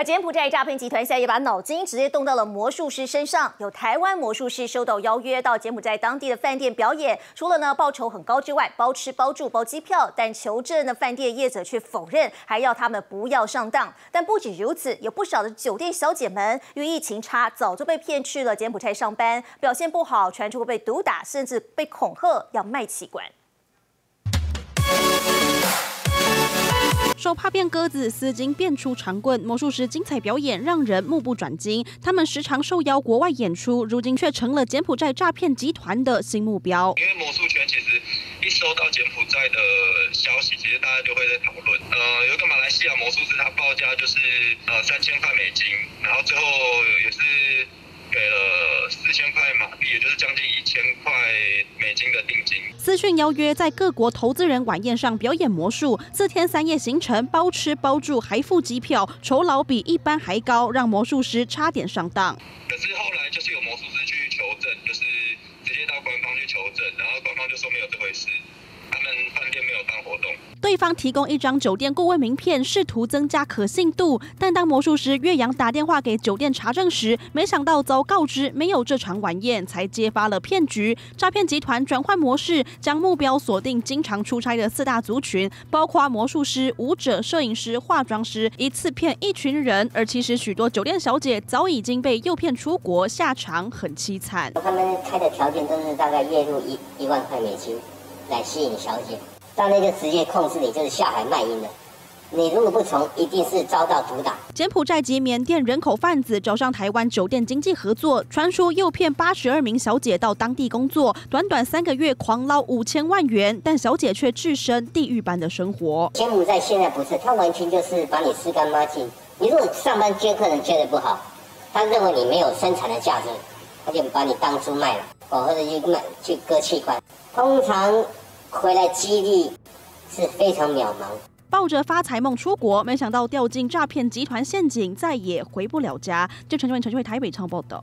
而柬埔寨诈骗集团现在也把脑筋直接动到了魔术师身上。有台湾魔术师收到邀约到柬埔寨当地的饭店表演，除了呢报酬很高之外，包吃包住包机票，但求证的饭店业者却否认，还要他们不要上当。但不止如此，有不少的酒店小姐们因为疫情差，早就被骗去了柬埔寨上班，表现不好，传出被毒打，甚至被恐吓要卖器官。手帕变鸽子，丝巾变出长棍，魔术师精彩表演让人目不转睛。他们时常受邀国外演出，如今却成了柬埔寨诈骗集团的新目标。因为魔术圈其实一收到柬埔寨的消息，其实大家就会在讨论。呃，有个马来西亚魔术师，他报价就是呃三千块美金，然后最后也是。给了四千块马币，也就是将近一千块美金的定资。讯邀约在各国投资人晚宴上表演魔术，四天三夜行程，包吃包住，还付机票，酬劳比一般还高，让魔术师差点上当。可是后来就是有魔术师去求证，就是直接到官方去求证，然后官方就说没有这回事。他们饭店没有办活动，对方提供一张酒店顾问名片，试图增加可信度。但当魔术师岳阳打电话给酒店查证时，没想到遭告知没有这场晚宴，才揭发了骗局。诈骗集团转换模式，将目标锁定经常出差的四大族群，包括魔术师、舞者、摄影师、化妆师，一次骗一群人。而其实许多酒店小姐早已经被诱骗出国，下场很凄惨。他们开的条件都是大概月入一一万块美金。来吸引小姐，但那就直接控制你，就是下海卖淫的。你如果不从，一定是遭到毒打。柬埔寨及缅甸人口贩子找上台湾酒店经济合作，传说诱骗八十二名小姐到当地工作，短短三个月狂捞五千万元，但小姐却置身地狱般的生活。柬埔寨现在不是，他完全就是把你吃干抹净。你如果上班接客人接的不好，他认为你没有生产的价值，他就把你当猪卖了，哦，或者去卖去割器官。通常。回来几率是非常渺茫。抱着发财梦出国，没想到掉进诈骗集团陷阱，再也回不了家。就陈俊伟、陈俊伟台北超报道。